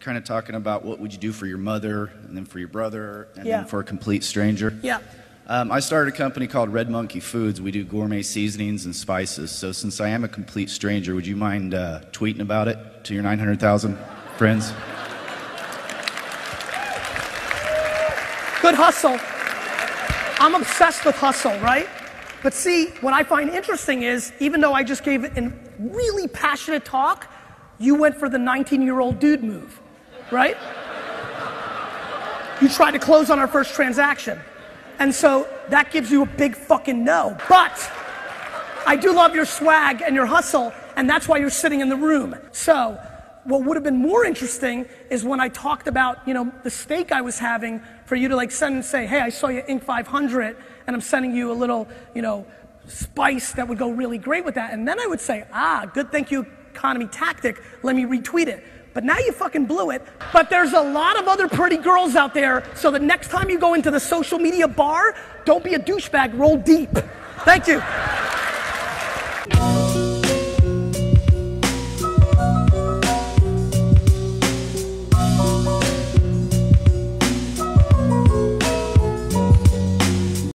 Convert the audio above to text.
kind of talking about what would you do for your mother, and then for your brother, and Yeah. then for a complete stranger. Yeah. Um, I started a company called Red Monkey Foods. We do gourmet seasonings and spices. So since I am a complete stranger, would you mind uh, tweeting about it to your 900,000 friends? Good hustle. I'm obsessed with hustle, right? But see, what I find interesting is even though I just gave a really passionate talk, you went for the 19 year old dude move, right? You tried to close on our first transaction. And so that gives you a big fucking no. But I do love your swag and your hustle, and that's why you're sitting in the room. So, what would have been more interesting is when I talked about, you know, the steak I was having for you to like send and say, hey, I saw you Inc. 500, and I'm sending you a little, you know, spice that would go really great with that. And then I would say, ah, good thank you economy tactic, let me retweet it. But now you fucking blew it. But there's a lot of other pretty girls out there, so the next time you go into the social media bar, don't be a douchebag, roll deep. Thank you.